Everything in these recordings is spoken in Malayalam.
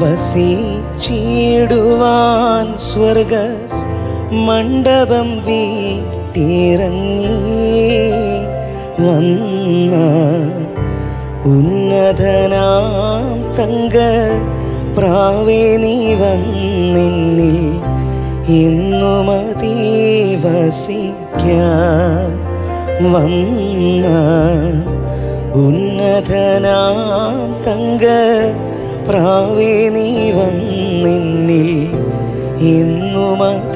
വസിച്ചിടുവാൻ സ്വർഗ മണ്ഡപം വീട്ടിറങ്ങി വന്ന ഉന്നതനാം തങ്ക പ്രാവേ നീ വന്നിന്നിൽ ഇന്നുമതീ വസിക്കാൻ വന്ന ഉന്നതനാം തങ്ക പ്രാവേ നീ വന്നിന്നിൽ എന്നും അതീവസിക്ക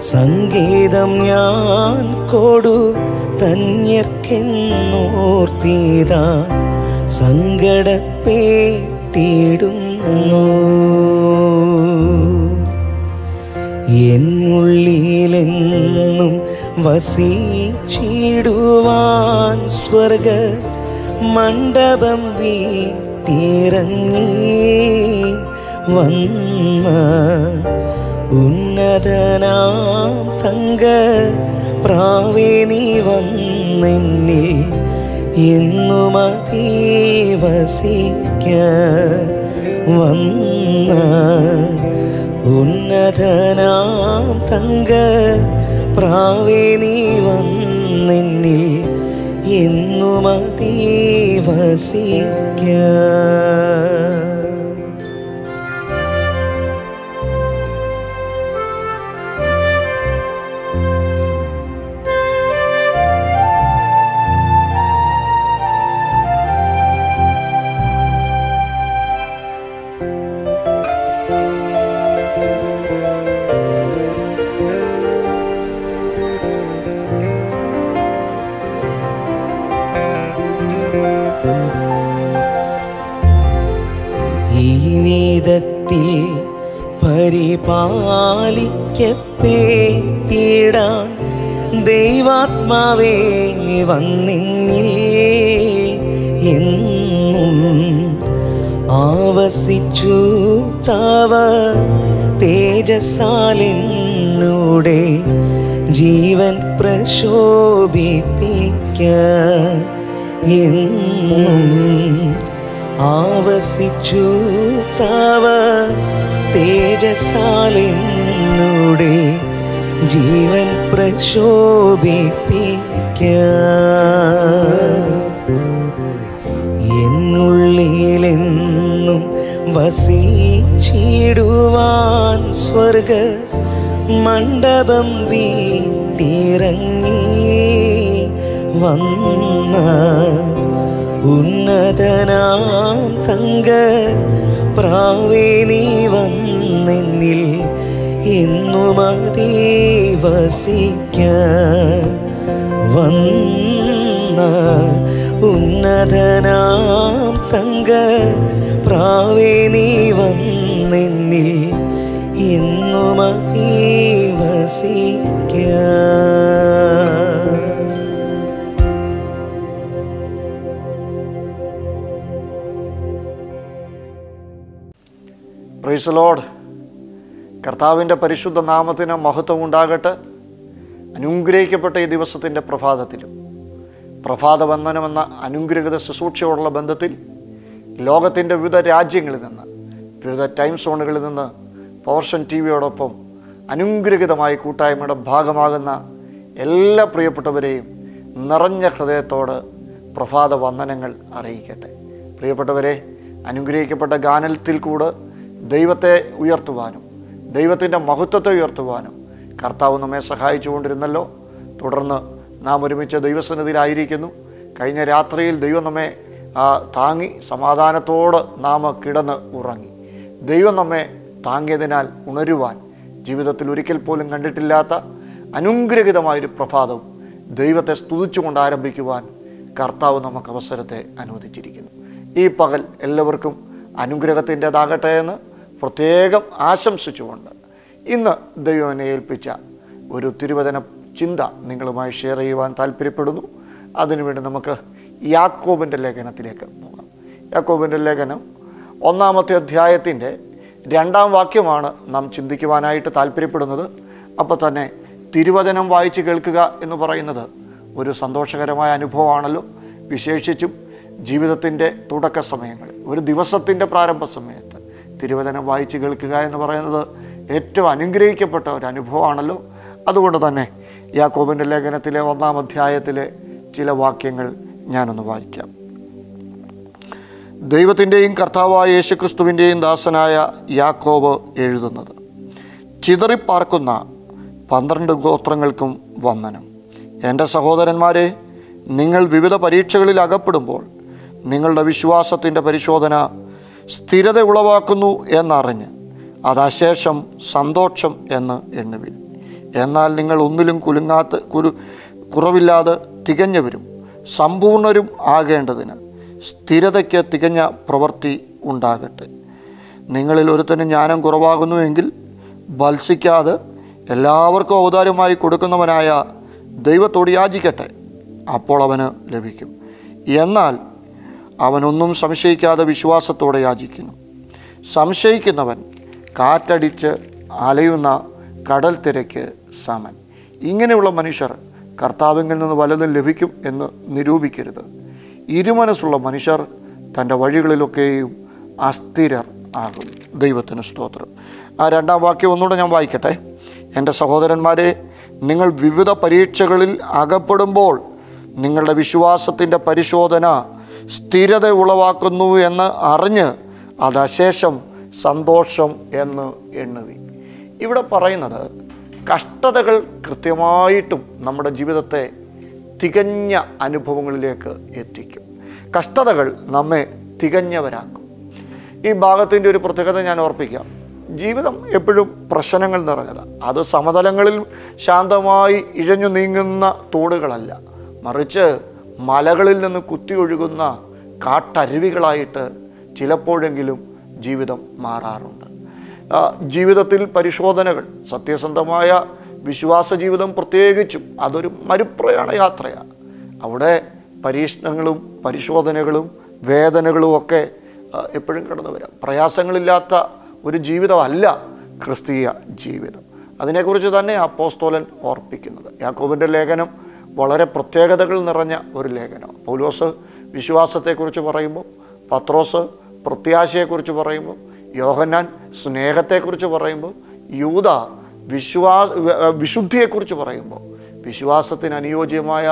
സംഗീതം ഞാൻ കൊടു തന്യർക്കെന്നോർത്തീതാ സങ്കടപ്പെട്ടിടുന്നു. എന്നുള്ളിലെന്നും വസിച്ചിടുവാൻ സ്വർഗ മണ്ഡപം വീട്ടിറങ്ങി വന്ന ഉന്നതനാം തങ്ക പ്രാവേ നീ വന്നെന്നിൽ എന്നും അതീവസിക്ക വന്ന ഉന്നതനാം തങ്ക പ്രാവേ നീ വന്നെന്നിൽ എന്നും അതീവസിക്ക എന്നും ആവസിച്ചു തവ തേജസാലിനൂടെ ജീവൻ പ്രശോഭിപ്പിക്ക എന്നും ആവസിച്ചു തവ തേജസാലിനൂടെ ജീവൻ പ്രശോഭിപ്പിക്ക. എന്നുള്ളിലെന്നും വസിച്ചിടുവാൻ സ്വർഗ മണ്ഡപം വീട്ടിറങ്ങി വന്ന ഉന്നതനാം തങ്ക പ്രാവേ നീ വന്നെന്നിൽ മതി അതീവസിക്ക വന്ന ഉന്നതനാം തങ്ക പ്രാവേ നീ വന്നെന്നിൽ എന്നും അതീവസിക്ക കർത്താവിന്റെ പരിശുദ്ധ നാമത്തിന് മഹത്വം ഉണ്ടാകട്ടെ അനുഗ്രഹിക്കപ്പെട്ട ഈ ദിവസത്തിന്റെ പ്രഭാതത്തിലും. പ്രഭാതവന്ദനമെന്ന അനുഗ്രഹിത ശുശ്രൂഷയോടുള്ള ബന്ധത്തിൽ ലോകത്തിന്റെ വിവിധ രാജ്യങ്ങളിൽ നിന്ന് വിവിധ ടൈം സോണുകളിൽ നിന്ന് പവർഷൻ ടി വിയോടൊപ്പം അനുഗ്രഹിതമായ കൂട്ടായ്മയുടെ ഭാഗമാകുന്ന എല്ലാ പ്രിയപ്പെട്ടവരെയും നിറഞ്ഞ ഹൃദയത്തോട് പ്രഭാത വന്ദനങ്ങൾ അറിയിക്കട്ടെ. പ്രിയപ്പെട്ടവരെ അനുഗ്രഹിക്കപ്പെട്ട ഗാനത്തിൽ കൂടെ ദൈവത്തെ ഉയർത്തുവാനും ദൈവത്തിന്റെ മഹത്വത്തെ ഉയർത്തുവാനും കർത്താവ് നമ്മെ സഹായിച്ചുകൊണ്ടിരുന്നല്ലോ. തുടർന്ന് നാം ഒരുമിച്ച് ദൈവസന്നിധിയിലായിരിക്കുന്നു. കഴിഞ്ഞ രാത്രിയിൽ ദൈവം നമ്മെ താങ്ങി സമാധാനത്തോട് നാം കിടന്ന് ഉറങ്ങി. ദൈവം നമ്മെ താങ്ങിയതിനാൽ ഉണരുവാൻ ജീവിതത്തിൽ ഒരിക്കൽ പോലും കണ്ടിട്ടില്ലാത്ത അനുഗ്രഹിതമായൊരു പ്രഭാതവും ദൈവത്തെ സ്തുതിച്ചുകൊണ്ട് ആരംഭിക്കുവാൻ കർത്താവ് നമുക്ക് അവസരത്തെ അനുവദിച്ചിരിക്കുന്നു. ഈ പകൽ എല്ലാവർക്കും അനുഗ്രഹത്തിന്റെതാകട്ടെ എന്ന് പ്രത്യേകം ആശംസിച്ചുകൊണ്ട് ഇന്ന് ദൈവനെ ഏൽപ്പിച്ച ഒരു തിരുവചന ചിന്ത നിങ്ങളുമായി ഷെയർ ചെയ്യുവാൻ താല്പര്യപ്പെടുന്നു. അതിനുവേണ്ടി നമുക്ക് യാക്കോബിന്റെ ലേഖനത്തിലേക്ക് പോകാം. യാക്കോബിന്റെ ലേഖനം ഒന്നാമത്തെ അധ്യായത്തിന്റെ രണ്ടാം വാക്യമാണ് നാം ചിന്തിക്കുവാനായിട്ട് താല്പര്യപ്പെടുന്നത്. അപ്പോൾ തന്നെ തിരുവചനം വായിച്ച് കേൾക്കുക എന്ന് പറയുന്നത് ഒരു സന്തോഷകരമായ അനുഭവമാണല്ലോ. വിശേഷിച്ചും ജീവിതത്തിന്റെ തുടക്ക സമയങ്ങളിൽ ഒരു ദിവസത്തിന്റെ പ്രാരംഭ സമയത്ത് തിരുവചനം വായിച്ച് കേൾക്കുക എന്ന് പറയുന്നത് ഏറ്റവും അനുഗ്രഹിക്കപ്പെട്ട ഒരു അനുഭവമാണല്ലോ. അതുകൊണ്ട് തന്നെ യാക്കോബിന്റെ ലേഖനത്തിലെ ഒന്നാം അധ്യായത്തിലെ ചില വാക്യങ്ങൾ ഞാനൊന്ന് വായിക്കാം. ദൈവത്തിന്റെയും കർത്താവായ യേശുക്രിസ്തുവിന്റെയും ദാസനായ യാക്കോബ് എഴുതുന്നത് ചിതറിപ്പാർക്കുന്ന പന്ത്രണ്ട് ഗോത്രങ്ങൾക്കും വന്ദനം. എന്റെ സഹോദരന്മാരെ നിങ്ങൾ വിവിധ പരീക്ഷകളിൽ അകപ്പെടുമ്പോൾ നിങ്ങളുടെ വിശ്വാസത്തിന്റെ പരിശോധന സ്ഥിരത ഉളവാക്കുന്നു എന്നറിഞ്ഞ് അതശേഷം സന്തോഷം എന്ന് എണ്ണുവിൻ. എന്നാൽ നിങ്ങൾ ഒന്നിലും കുലുങ്ങാത്ത കുരു കുറവില്ലാതെ തികഞ്ഞവരും സമ്പൂർണരും ആകേണ്ടതിന് സ്ഥിരതയ്ക്ക് തികഞ്ഞ പ്രവൃത്തി ഉണ്ടാകട്ടെ. നിങ്ങളിൽ ഒരുത്തന് ജ്ഞാനം കുറവാകുന്നുവെങ്കിൽ ഭത്സിക്കാതെ എല്ലാവർക്കും ഔദാര്യമായി കൊടുക്കുന്നവനായ ദൈവത്തോട് യാചിക്കട്ടെ. അപ്പോൾ അവന് ലഭിക്കും. എന്നാൽ അവനൊന്നും സംശയിക്കാതെ വിശ്വാസത്തോടെ യാചിക്കുന്നു. സംശയിക്കുന്നവൻ കാറ്റടിച്ച് അലയുന്ന കടൽ തിരക്ക് സമൻ. ഇങ്ങനെയുള്ള മനുഷ്യർ കർത്താവിങ്കിൽ നിന്ന് വലതും ലഭിക്കും എന്ന് നിരൂപിക്കരുത്. ഇരുമനസ്സുള്ള മനുഷ്യർ തന്റെ വഴികളിലൊക്കെയും അസ്ഥിരർ ആകും. ദൈവത്തിന് സ്തോത്രം. ആ രണ്ടാം വാക്യം ഒന്നുകൂടെ ഞാൻ വായിക്കട്ടെ. എന്റെ സഹോദരന്മാരെ നിങ്ങൾ വിവിധ പരീക്ഷകളിൽ അകപ്പെടുമ്പോൾ നിങ്ങളുടെ വിശ്വാസത്തിന്റെ പരിശോധന സ്ഥിരത ഉളവാക്കുന്നു എന്ന് അറിഞ്ഞ് അതശേഷം സന്തോഷം എന്ന് എണ്ണുവി ഇവിടെ പറയുന്നത് കഷ്ടതകൾ കൃത്യമായിട്ടും നമ്മുടെ ജീവിതത്തെ തികഞ്ഞ അനുഭവങ്ങളിലേക്ക് എത്തിക്കും. കഷ്ടതകൾ നമ്മെ തികഞ്ഞവരാക്കും. ഈ ഭാഗത്തിന്റെ ഒരു പ്രത്യേകത ഞാൻ ഓർപ്പിക്കാം. ജീവിതം എപ്പോഴും പ്രശ്നങ്ങൾ നിറഞ്ഞതാണ് അത് സമതലങ്ങളിൽ ശാന്തമായി ഇഴഞ്ഞു നീങ്ങുന്ന തോടുകളല്ല. മറിച്ച് മലകളിൽ നിന്ന് കുത്തി ഒഴുകുന്ന കാട്ടരുവികളായിട്ട് ചിലപ്പോഴെങ്കിലും ജീവിതം മാറാറുണ്ട്. ജീവിതത്തിൽ പരിശോധനകൾ സത്യസന്ധമായ വിശ്വാസ ജീവിതം പ്രത്യേകിച്ചും അതൊരു മരുപ്രയാണ യാത്രയാണ് അവിടെ പരീക്ഷണങ്ങളും പരിശോധനകളും വേദനകളും ഒക്കെ എപ്പോഴും കടന്നു വരാം. പ്രയാസങ്ങളില്ലാത്ത ഒരു ജീവിതമല്ല ക്രിസ്തീയ ജീവിതം. അതിനെക്കുറിച്ച് തന്നെ അപ്പോസ്തോലൻ ഓർപ്പിക്കുന്നത്. യാക്കോബിന്റെ ലേഖനം വളരെ പ്രത്യേകതകൾ നിറഞ്ഞ ഒരു ലേഖനം. പൗലോസ് വിശ്വാസത്തെക്കുറിച്ച് പറയുമ്പോൾ പത്രോസ് പ്രത്യാശയെക്കുറിച്ച് പറയുമ്പോൾ യോഹന്നാൻ സ്നേഹത്തെക്കുറിച്ച് പറയുമ്പോൾ യൂത വിശ്വാസ വിശുദ്ധിയെക്കുറിച്ച് പറയുമ്പോൾ വിശ്വാസത്തിന് അനുയോജ്യമായ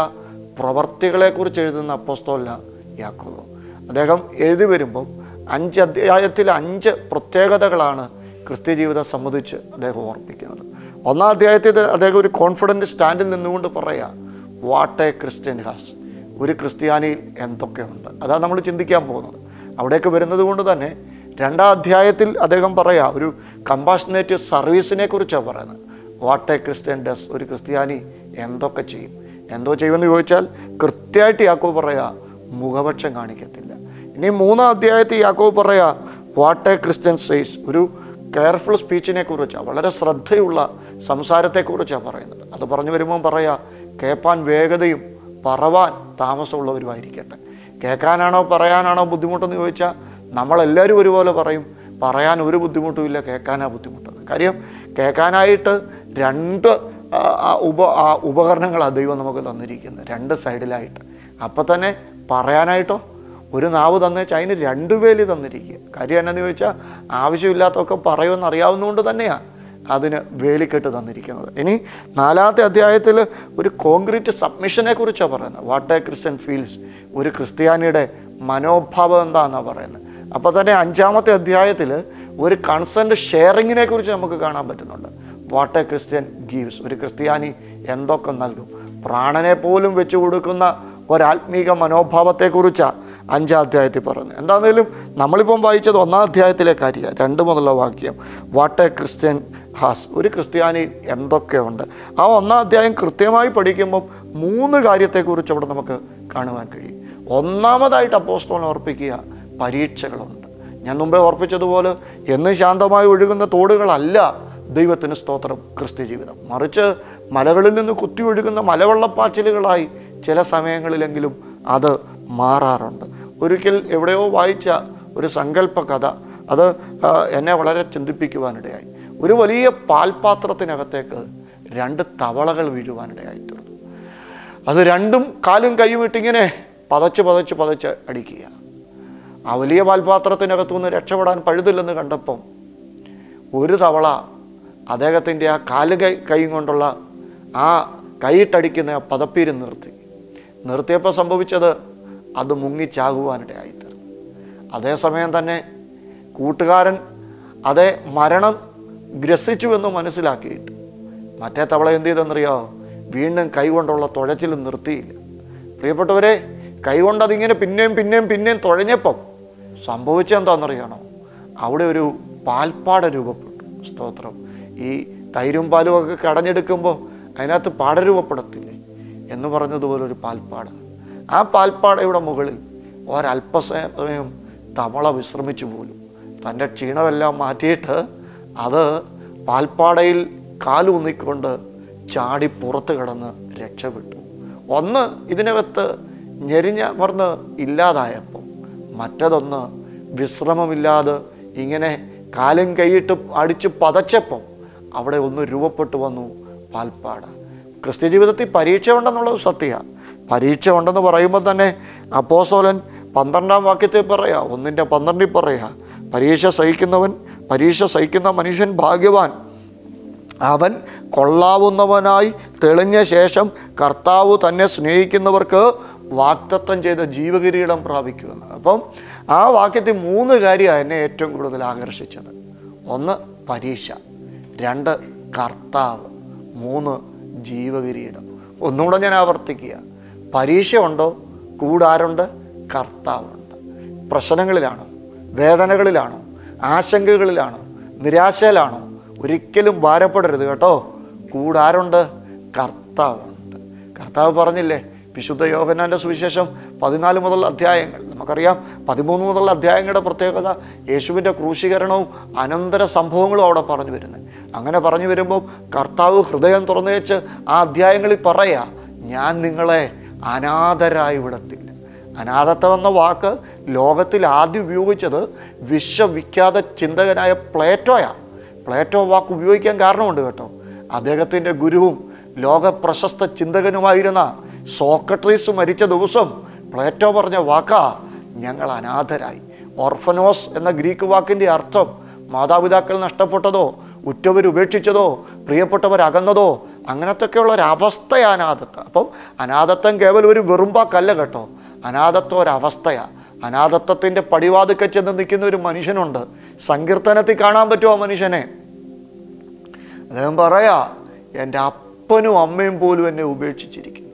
പ്രവർത്തികളെക്കുറിച്ച് എഴുതുന്ന അപ്പസ്തോല്ല യാക്കോബ്. അദ്ദേഹം എഴുതി വരുമ്പോൾ അഞ്ച് അധ്യായത്തിൽ അഞ്ച് പ്രത്യേകതകളാണ് ക്രിസ്ത്യ ജീവിതം സംബന്ധിച്ച് അദ്ദേഹം ഓർപ്പിക്കുന്നത്. ഒന്നാം അധ്യായത്തിൽ അദ്ദേഹം ഒരു കോൺഫിഡന്റ് സ്റ്റാൻഡിൽ നിന്നുകൊണ്ട് പറയാ വാട്ട് എ ക്രിസ്ത്യൻ ഹാസ് ഒരു ക്രിസ്ത്യാനിയിൽ എന്തൊക്കെയുണ്ട്? അതാണ് നമ്മൾ ചിന്തിക്കാൻ പോകുന്നത്. അവിടേക്ക് വരുന്നത് കൊണ്ട് തന്നെ രണ്ടാം അധ്യായത്തിൽ അദ്ദേഹം പറയാം ഒരു കമ്പാഷനേറ്റ് സർവീസിനെ കുറിച്ചാണ് പറയുന്നത്. വാട്ട് എ ക്രിസ്ത്യൻ ഡസ് ഒരു ക്രിസ്ത്യാനി എന്തൊക്കെ ചെയ്യും? എന്തോ ചെയ്യുമെന്ന് ചോദിച്ചാൽ കൃത്യമായിട്ട് യാക്കോ പറയാ മുഖപക്ഷം കാണിക്കത്തില്ല. ഇനി മൂന്നാം അധ്യായത്തിൽ യാക്കോ പറയാ വാട്ട് എ ക്രിസ്ത്യൻ സേസ് ഒരു കെയർഫുൾ സ്പീച്ചിനെ കുറിച്ചാണ് വളരെ ശ്രദ്ധയുള്ള സംസാരത്തെക്കുറിച്ചാണ് പറയുന്നത്. അത് പറഞ്ഞു വരുമ്പോൾ പറയാ കേൾപ്പാൻ വേഗതയും പറവാൻ താമസമുള്ളവരുമായിരിക്കട്ടെ. കേൾക്കാനാണോ പറയാനാണോ ബുദ്ധിമുട്ടെന്ന് ചോദിച്ചാൽ നമ്മളെല്ലാവരും ഒരുപോലെ പറയും. പറയാൻ ഒരു ബുദ്ധിമുട്ടുമില്ല കേൾക്കാനാ ബുദ്ധിമുട്ടാണ് കാര്യം കേൾക്കാനായിട്ട് രണ്ട് ഉപ ഉപകരണങ്ങളാണ് ദൈവം നമുക്ക് തന്നിരിക്കുന്നത് രണ്ട് സൈഡിലായിട്ട്. അപ്പം തന്നെ പറയാനായിട്ടോ ഒരു നാവ് തന്നേച്ചാൽ അതിന് രണ്ട് വേലി തന്നിരിക്കുക. കാര്യം എന്നാന്ന് ചോദിച്ചാൽ ആവശ്യമില്ലാത്തതൊക്കെ പറയുമെന്ന് അറിയാവുന്നതുകൊണ്ട് തന്നെയാണ് അതിന് വേലിക്കെട്ട് തന്നിരിക്കുന്നത്. ഇനി നാലാമത്തെ അധ്യായത്തിൽ ഒരു കോൺക്രീറ്റ് സബ്മിഷനെ കുറിച്ചാണ് പറയുന്നത്. വാട്ട് എ ക്രിസ്ത്യൻ ഫീൽസ് ഒരു ക്രിസ്ത്യാനിയുടെ മനോഭാവം എന്താണെന്നാണ് പറയുന്നത്. അപ്പോൾ തന്നെ അഞ്ചാമത്തെ അധ്യായത്തിൽ ഒരു കൺസെന്റ് ഷെയറിങ്ങിനെ കുറിച്ച് നമുക്ക് കാണാൻ പറ്റുന്നുണ്ട്. വാട്ട് എ ക്രിസ്ത്യൻ ഗീവ്സ് ഒരു ക്രിസ്ത്യാനി എന്തൊക്കെ നൽകും? പ്രാണനെ പോലും വെച്ചു കൊടുക്കുന്ന ഒരാത്മീക മനോഭാവത്തെക്കുറിച്ചാണ് അഞ്ചാം അധ്യായത്തിൽ പറഞ്ഞത്. എന്താണെങ്കിലും നമ്മളിപ്പം വായിച്ചത് ഒന്നാം അധ്യായത്തിലെ കാര്യമാണ് രണ്ട് മുതലുള്ള വാക്യം. വാട്ട് എ ക്രിസ്ത്യൻ ഹാസ് ഒരു ക്രിസ്ത്യാനി എന്തൊക്കെയുണ്ട് ആ ഒന്നാം അധ്യായം കൃത്യമായി പഠിക്കുമ്പം മൂന്ന് കാര്യത്തെക്കുറിച്ച് അവിടെ നമുക്ക് കാണുവാൻ കഴിയും. ഒന്നാമതായിട്ട് അപ്പോസ്തോലൻ ഓർപ്പിക്കുക പരീക്ഷകളുണ്ട്. ഞാൻ മുമ്പേ ഓർപ്പിച്ചതുപോലെ എന്നും ശാന്തമായി ഒഴുകുന്ന തോടുകളല്ല ദൈവത്തിന് സ്തോത്രം ക്രിസ്ത്യ ജീവിതം. മറിച്ച് മലകളിൽ നിന്ന് കുത്തി ഒഴുകുന്ന മലവെള്ളപ്പാച്ചിലുകളായി ചില സമയങ്ങളിലെങ്കിലും അത് മാറാറുണ്ട്. ഒരിക്കൽ എവിടെയോ വായിച്ച ഒരു സങ്കല്പ കഥ അത് എന്നെ വളരെ ചിന്തിപ്പിക്കുവാനിടയായി. ഒരു വലിയ പാൽപാത്രത്തിനകത്തേക്ക് രണ്ട് തവളകൾ വീഴുവാനിടയായി തീർന്നു. അത് രണ്ടും കാലും കൈയും ഇട്ടിങ്ങനെ പതച്ച് പതച്ച് പതച്ച് അടിക്കുക ആ വലിയ പാൽപാത്രത്തിനകത്തുനിന്ന് രക്ഷപ്പെടാൻ പഴുതില്ലെന്ന് കണ്ടപ്പം ഒരു തവള അദ്ദേഹത്തിന്റെ ആ കാൽ കൈ കൊണ്ടുള്ള ആ കൈയിട്ടടിക്കുന്ന ആ പതപ്പീര് നിർത്തി. നിർത്തിയപ്പോൾ സംഭവിച്ചത് അത് മുങ്ങിച്ചാകുവാനിടയായിത്തീർന്നു അതേസമയം തന്നെ കൂട്ടുകാരൻ അതേ മരണം ഗ്രസിച്ചു എന്ന് മനസ്സിലാക്കിയിട്ട്. മറ്റേ തവള എന്ത് ചെയ്തെന്നറിയോ? വീണ്ടും കൈകൊണ്ടുള്ള തുഴച്ചിലും നിർത്തിയില്ല. പ്രിയപ്പെട്ടവരെ കൈകൊണ്ടതിങ്ങനെ പിന്നെയും പിന്നെയും പിന്നെയും തുഴഞ്ഞപ്പം സംഭവിച്ചെന്താണെന്നറിയണോ അവിടെ ഒരു പാൽപ്പാട രൂപപ്പെട്ടു സ്തോത്രം. ഈ തൈരും പാലും ഒക്കെ കടഞ്ഞെടുക്കുമ്പോൾ അതിനകത്ത് പാട രൂപപ്പെടത്തില്ലേ എന്ന് പറഞ്ഞതുപോലെ ഒരു പാൽപ്പാട. ആ പാൽപ്പാടയുടെ മുകളിൽ ഒരല്പസമയം തവള വിശ്രമിച്ചു പോലും. തന്റെ ക്ഷീണമെല്ലാം മാറ്റിയിട്ട് അത് പാൽപ്പാടയിൽ കാലൂന്നിക്കൊണ്ട് ചാടി പുറത്ത് കിടന്ന് രക്ഷപ്പെട്ടു. ഒന്ന് ഇതിനകത്ത് ഞെരിഞ്ഞമർന്ന് ഇല്ലാതായപ്പോൾ മറ്റതൊന്ന് വിശ്രമമില്ലാതെ ഇങ്ങനെ കാലും കൈയിട്ട് അടിച്ച് പതച്ചപ്പം അവിടെ ഒന്ന് രൂപപ്പെട്ടു വന്നു പാൽപ്പാട്. ക്രിസ്ത്യ ജീവിതത്തിൽ പരീക്ഷ ഉണ്ടെന്നുള്ളത് സത്യമാണ് പരീക്ഷ ഉണ്ടെന്ന് പറയുമ്പോൾ തന്നെ അപ്പോസോലൻ പന്ത്രണ്ടാം വാക്യത്തിൽ പറയാ ഒന്നിന്റെ പന്ത്രണ്ടിൽ പറയാ പരീക്ഷ സഹിക്കുന്നവൻ പരീക്ഷ സഹിക്കുന്ന മനുഷ്യൻ ഭാഗ്യവാൻ. അവൻ കൊള്ളാവുന്നവനായി തെളിഞ്ഞ ശേഷം കർത്താവ് തന്നെ സ്നേഹിക്കുന്നവർക്ക് വാക്തത്വം ചെയ്ത ജീവകിരീടം പ്രാപിക്കുമെന്ന്. അപ്പം ആ വാക്യത്തിൽ മൂന്ന് കാര്യമാണ് എന്നെ ഏറ്റവും കൂടുതൽ ആകർഷിച്ചത്. ഒന്ന് പരീക്ഷ. രണ്ട് കർത്താവ്. മൂന്ന് ജീവകിരീടം. ഒന്നുകൂടെ ഞാൻ ആവർത്തിക്കുക. പരീക്ഷ ഉണ്ടോ? കൂടാരുണ്ട് കർത്താവുണ്ട്. പ്രശ്നങ്ങളിലാണോ? വേദനകളിലാണോ? ആശങ്കകളിലാണോ? നിരാശയിലാണോ? ഒരിക്കലും ഭാരപ്പെടരുത് കേട്ടോ. കൂടാരുണ്ട് കർത്താവുണ്ട്. കർത്താവ് പറഞ്ഞില്ലേ വിശുദ്ധ യോഹനാന്റെ സുവിശേഷം പതിനാല് മുതൽ അധ്യായങ്ങൾ. നമുക്കറിയാം പതിമൂന്ന് മുതൽ അധ്യായങ്ങളുടെ പ്രത്യേകത യേശുവിന്റെ ക്രൂശീകരണവും അനന്തര സംഭവങ്ങളും അവിടെ പറഞ്ഞു വരുന്നത് അങ്ങനെ പറഞ്ഞു വരുമ്പോൾ കർത്താവ് ഹൃദയം തുറന്നു വെച്ച് ആ അധ്യായങ്ങളിൽ പറയാ ഞാൻ നിങ്ങളെ അനാഥരായി വിടത്തില്ല. അനാഥത്വം എന്ന വാക്ക് ലോകത്തിൽ ആദ്യം ഉപയോഗിച്ചത് വിശ്വവിഖ്യാത ചിന്തകനായ പ്ലേറ്റോയാണ് പ്ലേറ്റോ വാക്ക് ഉപയോഗിക്കാൻ കാരണമുണ്ട് കേട്ടോ. അദ്ദേഹത്തിന്റെ ഗുരുവും ലോക പ്രശസ്ത ചിന്തകനുമായിരുന്ന സോക്രട്ടീസ് മരിച്ച ദിവസം പ്ലേറ്റോ പറഞ്ഞ വാക്കാ ഞങ്ങൾ അനാഥരായി. ഓർഫനോസ് എന്ന ഗ്രീക്ക് വാക്കിന്റെ അർത്ഥം മാതാപിതാക്കൾ നഷ്ടപ്പെട്ടതോ പ്രിയപ്പെട്ടവർ അകന്നതോ അങ്ങനത്തൊക്കെയുള്ള ഒരു അവസ്ഥയാണ് അനാഥത്വം. അപ്പം അനാഥത്വം കേവലം ഒരു വെറുമ്പാക്കല്ല കേട്ടോ. അനാഥത്വം ഒരവസ്ഥയാണ് അനാഥത്വത്തിന്റെ പടിവാതുക്കെ ചെന്ന് നിൽക്കുന്ന ഒരു മനുഷ്യനുണ്ട്. സങ്കീർത്തനത്തിൽ കാണാൻ പറ്റുമോ മനുഷ്യനെ? അദ്ദേഹം പറയാ എന്റെ അപ്പനും അമ്മയും പോലും എന്നെ ഉപേക്ഷിച്ചിരിക്കുന്നു.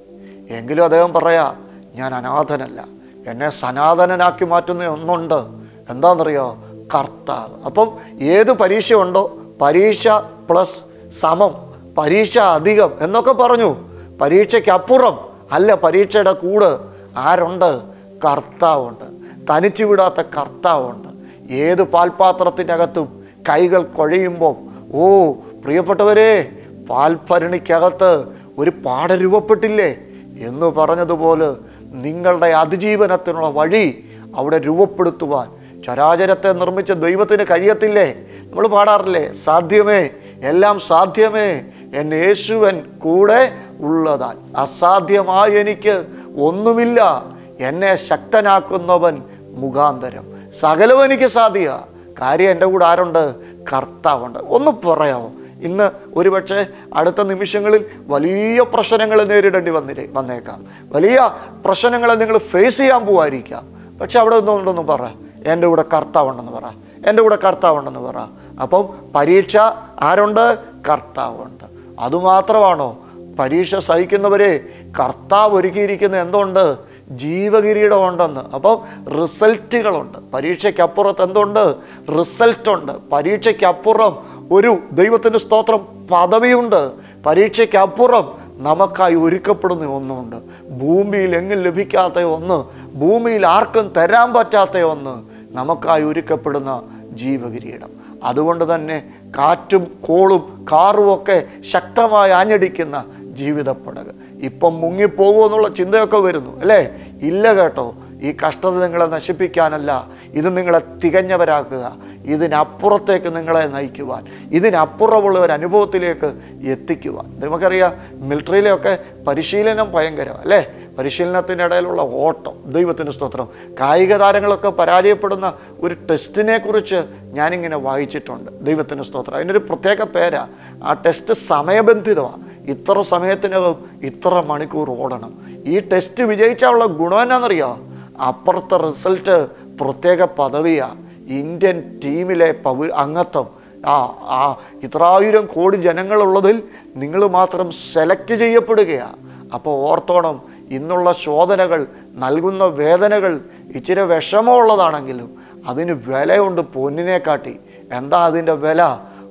എങ്കിലും അദ്ദേഹം പറയാ ഞാൻ അനാഥനല്ല. എന്നെ സനാതനനാക്കി മാറ്റുന്ന ഒന്നുണ്ട്. എന്താണെന്നറിയോ? കർത്താവ്. അപ്പം ഏത് പരീക്ഷ ഉണ്ടോ? പരീക്ഷ പ്ലസ് സമം പരീക്ഷ അധികം എന്നൊക്കെ പറഞ്ഞു. പരീക്ഷയ്ക്കപ്പുറം അല്ല പരീക്ഷയുടെ കൂട് ആരുണ്ട്? കർത്താവുണ്ട്. തനിച്ചു വിടാത്ത കർത്താവുണ്ട്. ഏത് പാൽപാത്രത്തിനകത്തും കൈകൾ കൊഴയുമ്പോൾ ഓ പ്രിയപ്പെട്ടവരെ പാൽഭരണിക്കകത്ത് ഒരു പാട രൂപപ്പെട്ടില്ലേ? എന്ന് പറഞ്ഞതുപോലെ നിങ്ങളുടെ അതിജീവനത്തിനുള്ള വഴി അവിടെ രൂപപ്പെടുത്തുവാൻ ചരാചരത്തെ നിർമ്മിച്ച ദൈവത്തിന് കഴിയത്തില്ലേ? നമ്മൾ പാടാറില്ലേ? സാധ്യമേ എല്ലാം സാധ്യമേ. എൻ യേശുവൻ കൂടെ ഉള്ളതാൽ. അസാധ്യമായി എനിക്ക് ഒന്നുമില്ല. എന്നെ ശക്തനാക്കുന്നവൻ മുഖാന്തരം. സകലവും എനിക്ക് സാധ്യ കാര്യം എന്റെ കൂടെ ആരുണ്ട്? കർത്താവുണ്ട്. ഒന്ന് പറയാമോ? ഇന്ന് ഒരുപക്ഷെ അടുത്ത നിമിഷങ്ങളിൽ വലിയ പ്രശ്നങ്ങൾ നേരിടേണ്ടി വന്നിരേ വന്നേക്കാം. വലിയ പ്രശ്നങ്ങളെ നിങ്ങൾ ഫേസ് ചെയ്യാൻ പോവായിരിക്കാം പക്ഷെ അവിടെ ഒന്നുകൊണ്ടൊന്നും പറ. എന്റെ കൂടെ കർത്താവുണ്ടെന്ന് പറ. എന്റെ കൂടെ കർത്താവുണ്ടെന്ന് പറ. അപ്പം പരീക്ഷ ആരുണ്ട്? കർത്താവുണ്ട്. അതുമാത്രമാണോ? പരീക്ഷ സഹിക്കുന്നവരെ കർത്താവ് ഒരുക്കിയിരിക്കുന്ന എന്തുണ്ട്? ജീവകിരീടം ഉണ്ടെന്ന് അപ്പം റിസൾട്ടുകളുണ്ട് പരീക്ഷയ്ക്കപ്പുറത്ത് എന്തുണ്ട്? റിസൾട്ടുണ്ട് പരീക്ഷയ്ക്കപ്പുറം ഒരു ദൈവത്തിന്റെ സ്തോത്രം പദവിയുണ്ട്. പരീക്ഷയ്ക്കപ്പുറം നമുക്കായി ഒരുക്കപ്പെടുന്ന ഒന്നുണ്ട് ഭൂമിയിൽ എങ്ങും ലഭിക്കാത്ത ഒന്ന് ഭൂമിയിൽ ആർക്കും തരാൻ പറ്റാത്ത ഒന്ന് നമുക്കായി ഒരുക്കപ്പെടുന്ന ജീവകിരീടം. അതുകൊണ്ട് തന്നെ കാറ്റും കോളും കാറും ഒക്കെ ശക്തമായി ആഞ്ഞടിക്കുന്ന ജീവിതപ്പടക്. ഇപ്പം മുങ്ങിപ്പോകുമോ എന്നുള്ള ചിന്തയൊക്കെ വരുന്നു അല്ലേ? ഇല്ല കേട്ടോ ഈ കഷ്ടത നിങ്ങളെ നശിപ്പിക്കാനല്ല. ഇത് നിങ്ങളെ തികഞ്ഞവരാക്കുക. ഇതിനപ്പുറത്തേക്ക് നിങ്ങളെ നയിക്കുവാൻ ഇതിനപ്പുറമുള്ള ഒരു അനുഭവത്തിലേക്ക് എത്തിക്കുവാൻ. നമുക്കറിയാം മിലിറ്ററിയിലെയൊക്കെ പരിശീലനം ഭയങ്കരം അല്ലേ? പരിശീലനത്തിന്റെ ഇടയിലുള്ള ഓട്ടം ദൈവത്തിന്റെ സ്തോത്രം കായിക താരങ്ങളൊക്കെ പരാജയപ്പെടുന്ന ഒരു ടെസ്റ്റിനെ കുറിച്ച് ഞാനിങ്ങനെ വായിച്ചിട്ടുണ്ട്. ദൈവത്തിന്റെ സ്തോത്രം. അതിനൊരു പ്രത്യേക പേരാ. ആ ടെസ്റ്റ് സമയബന്ധിതമാണ്. ഇത്ര സമയത്തിനകം ഇത്ര മണിക്കൂർ ഓടണം. ഈ ടെസ്റ്റ് വിജയിച്ചാലുള്ള ഗുണം എന്നാണെന്നറിയോ? അപ്പുറത്തെ റിസൾട്ട് പ്രത്യേക പദവിയാണ് ഇന്ത്യൻ ടീമിലെ പൗ അംഗത്വം. ആ ആ ഇത്രായിരം കോടി ജനങ്ങളുള്ളതിൽ നിങ്ങൾ മാത്രം സെലക്ട് ചെയ്യപ്പെടുകയാണ് അപ്പോൾ ഓർത്തോണം ഇന്നുള്ള ശോധനകൾ നൽകുന്ന വേദനകൾ ഇച്ചിരി വിഷമമുള്ളതാണെങ്കിലും അതിന് വിലയുണ്ട് പൊന്നിനെ കാട്ടി എന്താ അതിന്റെ വില?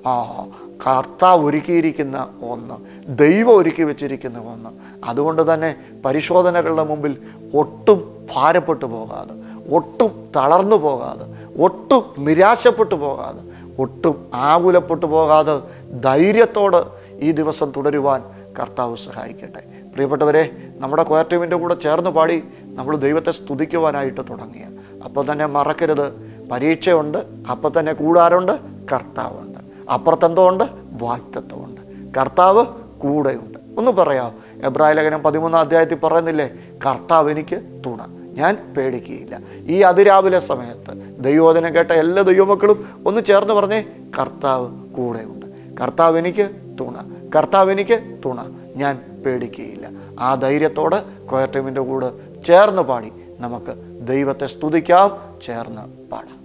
ആ കർത്താവ് ഒരുക്കിയിരിക്കുന്ന ഒന്ന് ദൈവം ഒരുക്കി വെച്ചിരിക്കുന്ന ഒന്ന്. അതുകൊണ്ട് തന്നെ പരിശോധനകളുടെ മുമ്പിൽ ഒട്ടും ഭാരപ്പെട്ടു പോകാതെ ഒട്ടും തളർന്നു പോകാതെ ഒട്ടും നിരാശപ്പെട്ടു പോകാതെ ഒട്ടും ആകുലപ്പെട്ടു പോകാതെ ധൈര്യത്തോട് ഈ ദിവസം തുടരുവാൻ കർത്താവ് സഹായിക്കട്ടെ. പ്രിയപ്പെട്ടവരെ നമ്മുടെ കൊയർ ടീമിന്റെ കൂടെ ചേർന്ന് പാടി നമ്മൾ ദൈവത്തെ സ്തുതിക്കുവാനായിട്ട് തുടങ്ങിയ. അപ്പോൾ തന്നെ മറക്കരുത്. പരീക്ഷയുണ്ട് അപ്പോൾ തന്നെ കൂടാറുണ്ട് കർത്താവുണ്ട്. അപ്പുറത്തെന്തോ ഉണ്ട് വാക്തത്വമുണ്ട്. കർത്താവ് കൂടെയുണ്ട്. ഒന്ന് പറയാം. എബ്രാഹിം ലേഖനം പതിമൂന്നാം അധ്യായത്തിൽ പറയുന്നില്ലേ? കർത്താവ് എനിക്ക് തുണ. ഞാൻ പേടിക്കുകയില്ല. ഈ അതിരാവിലെ സമയത്ത് ദൈവോധനം കേട്ട എല്ലാ ദൈവമക്കളും ഒന്ന് ചേർന്ന് പറഞ്ഞേ കർത്താവ് കൂടെ ഉണ്ട്. കർത്താവ് എനിക്ക് തുണ. കർത്താവ് എനിക്ക് തുണ. ഞാൻ പേടിക്കുകയില്ല. ആ ധൈര്യത്തോടെ കോയർ ടീമിന്റെ കൂടെ ചേർന്ന് പാടി. നമുക്ക് ദൈവത്തെ സ്തുതിക്കാം. ചേർന്ന് പാടാം.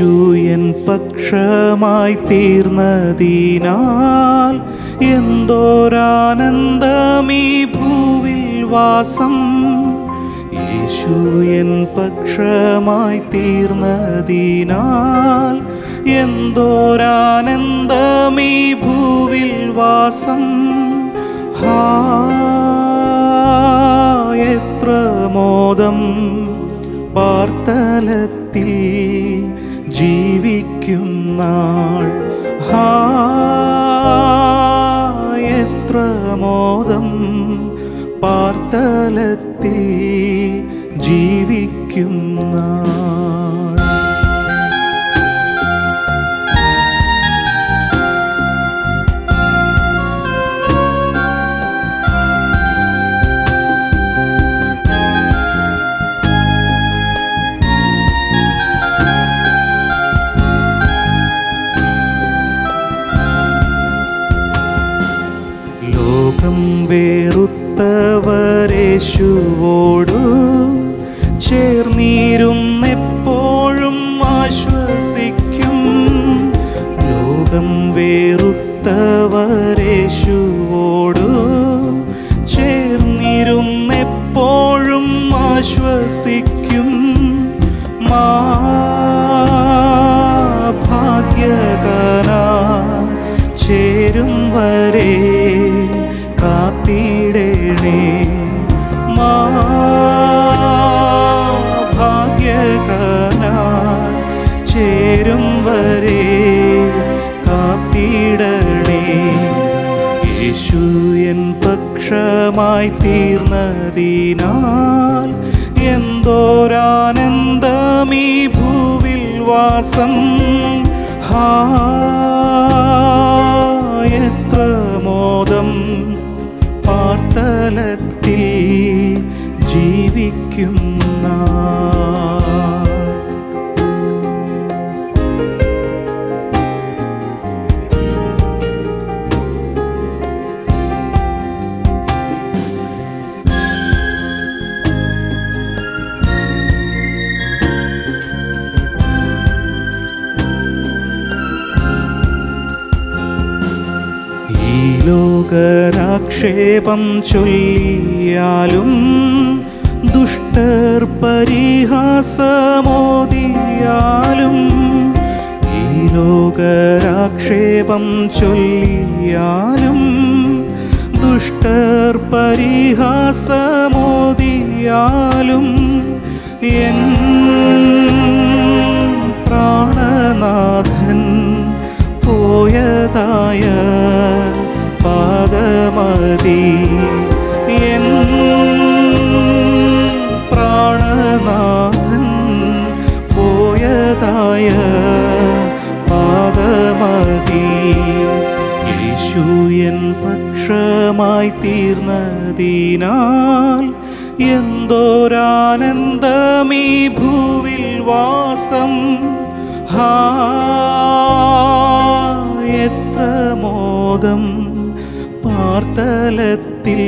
യേശു എൻ പക്ഷമായി തീർന്നതിനാൽ എന്തോരാനന്ദമീ ഭൂവിൽ വാസം. യേശു എൻ പക്ഷമായി തീർന്നതിനാൽ എന്തോരാനന്ദമീ ഭൂവിൽ വാസം. ഹാ എത്ര മോദം പാർത്തലത്തിൽ ജീവിക്കും നാൾ. എത്ര മോദം. പാർത്തലത്തിൽ ജീവിക്കും നാൾ. ेषु പക്ഷമായി തീർന്നതിനാൽ എന്തോരാനന്ദമീ ഭൂവിൽ വാസം. ഹാ എത്ര മോദം പാർത്തലത്തിൽ ജീവിക്കുന്ന ലോകരാക്ഷേപം ചൊല്ലിയാലും ദുഷ്ടർ പരിഹാസമോദിയാലും ഈ ലോകരാക്ഷേപം ചൊല്ലിയാലും ദുഷ്ടർ പരിഹാസമോദിയാലും തീർന്നതിനാൽ എന്തോരാനന്ദമീ ഭൂവിൽ വാസം. ഹാ എത്ര മോദം പാർത്തലത്തിൽ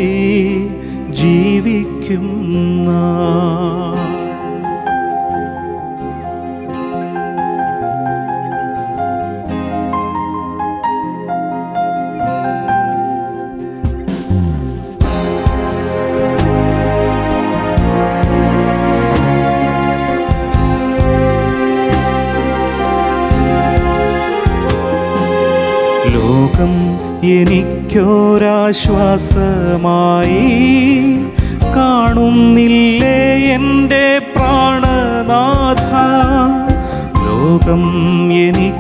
ജീവിക്കുന്ന ലോകം എനിക്കൊരാശ്വാസമായി കാണുന്നില്ലേ എന്റെ പ്രാണനാഥ? ലോകം എനിക്കൊരാശ്വാസമായി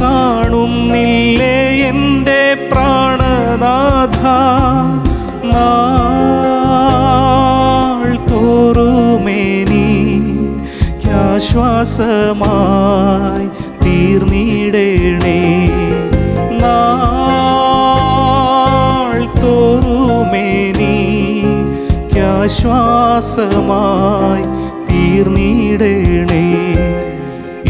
കാണുന്നില്ലേ എന്റെ പ്രാണനാഥ? നാൾ തോറുമേനി ആശ്വാസമായി തീർന്നിടണേ. നാൾ തോറുമേനി ആശ്വാസമായി തീർന്നിടണേ.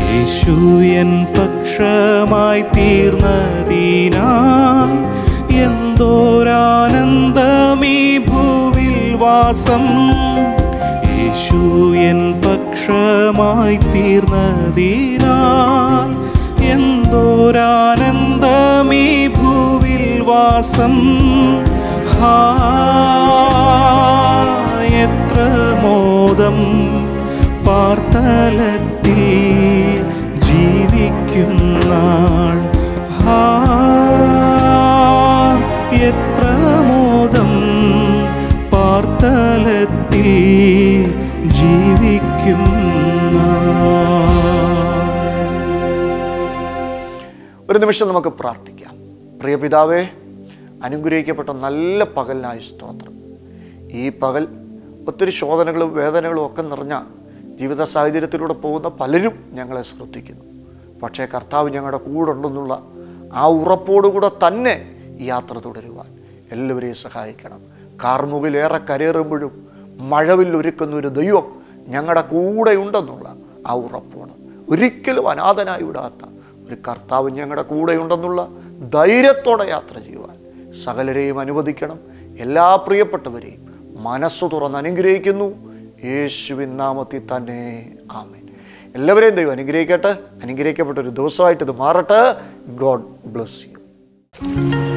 യേശു എൻ പക്ഷമായി തീർന്നതിനാൽ എന്തോരാനന്ദമീ ഭൂവിൽ വാസം. യേശു എൻ പക്ഷമായി തീർന്നതിനാൽ എന്തോരാനന്ദമീ ഭൂവിൽ വാസം. ഹാ എത്ര മോദം പാർത്തലത്തിൽ ജീവിക്കുന്നാൾ ഹാ നിമിഷം നമുക്ക് പ്രാർത്ഥിക്കാം. പ്രിയ പിതാവേ അനുഗ്രഹിക്കപ്പെട്ട നല്ല പകലിനായി സ്തോത്രം. ഈ പകൽ ഒത്തിരി ശോധനകളും വേദനകളും ഒക്കെ നിറഞ്ഞ ജീവിത സാഹചര്യത്തിലൂടെ പോകുന്ന പലരും ഞങ്ങളെ ശ്രദ്ധിക്കുന്നു. പക്ഷേ കർത്താവ് ഞങ്ങളുടെ കൂടെ ഉണ്ടെന്നുള്ള ആ ഉറപ്പോടുകൂടെ തന്നെ യാത്ര തുടരുവാൻ എല്ലാവരെയും സഹായിക്കണം. കാർമുകിലേറെ കരയേറുമ്പോഴും മഴവിൽ ഒരുക്കുന്ന ഒരു ദൈവം ഞങ്ങളുടെ കൂടെ ഉണ്ടെന്നുള്ള ആ ഉറപ്പോട് ഒരിക്കലും അനാഥനായി വിടാത്ത ഒരു കർത്താവ് ഞങ്ങളുടെ കൂടെയുണ്ടെന്നുള്ള ധൈര്യത്തോടെ യാത്ര ചെയ്യുവാൻ സകലരെയും അനുവദിക്കണം. എല്ലാ പ്രിയപ്പെട്ടവരെയും മനസ്സ് തുറന്ന് അനുഗ്രഹിക്കുന്നു. യേശുവിൻ നാമത്തിൽ തന്നെ. ആമേൻ. എല്ലാവരെയും ദൈവം അനുഗ്രഹിക്കട്ടെ. അനുഗ്രഹിക്കപ്പെട്ട ഒരു ദിവസമായിട്ട് ഇത് മാറട്ടെ. God bless you.